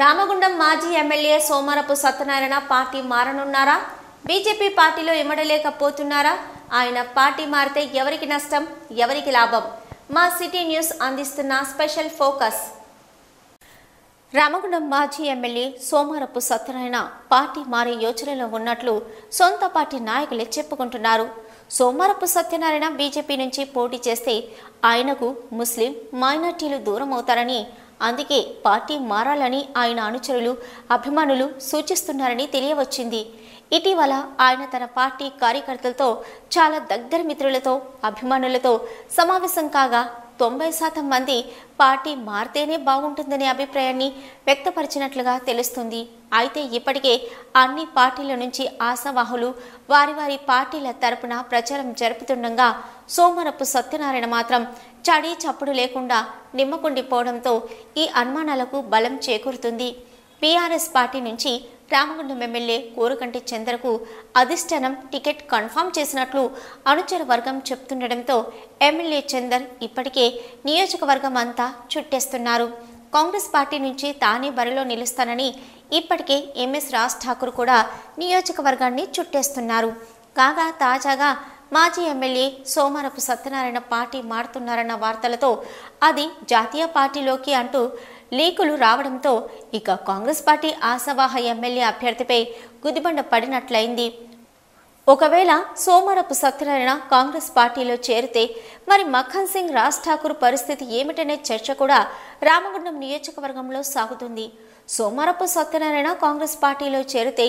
రామగుండం మాజీ MLA Somarapu Satyanarayana party మారనున్నారా? BJP పార్టీలో ఇమడలేకపోతున్నారా ఆయన పార్టీ మారితే ఎవరికి నష్టం? ఎవరికి లాభం? మా సిటీ న్యూస్ అందిస్తున్న స్పెషల్ ఫోకస్. రామగుండం మాజీ ఎమ్మెల్యే సోమారపు సత్యనారాయణ పార్టీ మారే యోచనలో ఉన్నట్లు సొంత పార్టీ నాయకులే చెప్పుకుంటున్నారు. సోమారపు సత్యనారాయణ బీజేపీ నుంచి పోటీ చేస్తే ఆయనకు ముస్లిం మైనార్టీలు దూరం అవుతారని అందుకే పార్టీ మారాలని ఆయన అనుచరులు అభిమానులు సూచిస్తున్నారని తెలియవచ్చింది. ఇటీవల ఆయన తన పార్టీ కార్యకర్తలతో చాలా దగ్గర మిత్రులతో అభిమానులతో సమావేశం కాగా తొంభై శాతం మంది పార్టీ మారితేనే బాగుంటుందనే అభిప్రాయాన్ని వ్యక్తపరిచినట్లుగా తెలుస్తుంది. అయితే ఇప్పటికే అన్ని పార్టీల నుంచి ఆశావాహులు వారి వారి పార్టీల తరపున ప్రచారం జరుపుతుండగా సోమరపు సత్యనారాయణ మాత్రం చడి చప్పుడు లేకుండా నిమ్మకుండిపోవడంతో ఈ అనుమానాలకు బలం చేకూరుతుంది. బీఆర్ఎస్ పార్టీ నుంచి రామగుండం ఎమ్మెల్యే కోరుకంటి చంద్రకు అధిష్టానం టికెట్ కన్ఫర్మ్ చేసినట్లు అనుచర వర్గం చెప్తుండటంతో ఎమ్మెల్యే చందర్ ఇప్పటికే నియోజకవర్గం అంతా చుట్టేస్తున్నారు. కాంగ్రెస్ పార్టీ నుంచి తానే బరిలో నిలుస్తానని ఇప్పటికే ఎంఎస్ రాజ్ ఠాకూర్ కూడా నియోజకవర్గాన్ని చుట్టేస్తున్నారు. కాగా తాజాగా మాజీ ఎమ్మెల్యే సోమరపు సత్యనారాయణ పార్టీ మారుతున్నారన్న వార్తలతో అది జాతీయ పార్టీలోకి అంటూ లీకులు రావడంతో ఇక కాంగ్రెస్ పార్టీ ఆశావాహ ఎమ్మెల్యే అభ్యర్థిపై గుదిబండ పడినట్లయింది. ఒకవేళ సోమరపు సత్యనారాయణ కాంగ్రెస్ పార్టీలో చేరితే మరి మక్కన్ సింగ్ రాజ్ ఠాకూర్ పరిస్థితి ఏమిటనే చర్చ కూడా రామగుండం నియోజకవర్గంలో సాగుతుంది. సోమరపు సత్యనారాయణ కాంగ్రెస్ పార్టీలో చేరితే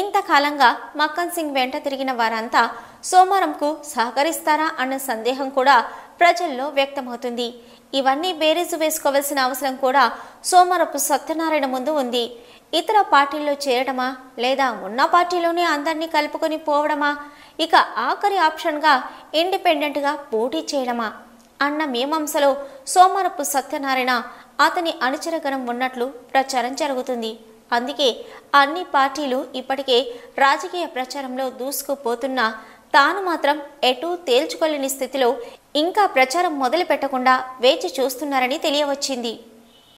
ఇంతకాలంగా మక్కన్ సింగ్ వెంట తిరిగిన వారంతా సోమరంకు సహకరిస్తారా అన్న సందేహం కూడా ప్రజల్లో వ్యక్తమవుతుంది. ఇవన్నీ బేరీజు వేసుకోవాల్సిన అవసరం కూడా సోమరపు సత్యనారాయణ ముందు ఉంది. ఇతర పార్టీల్లో చేరడమా లేదా ఉన్న పార్టీలోనే అందరినీ కలుపుకొని పోవడమా? ఇక ఆఖరి ఆప్షన్గా ఇండిపెండెంట్గా పోటీ చేయడమా? అన్న మీమాంసలో సోమరపు సత్యనారాయణ అతని అనుచరగణం ఉన్నట్లు ప్రచారం జరుగుతుంది. అందుకే అన్ని పార్టీలు ఇప్పటికే రాజకీయ ప్రచారంలో దూసుకుపోతున్నా తాను మాత్రం ఎటూ తేల్చుకోలేని స్థితిలో ఇంకా ప్రచారం మొదలు పెట్టకుండా వేచి చూస్తున్నారని తెలియవచ్చింది.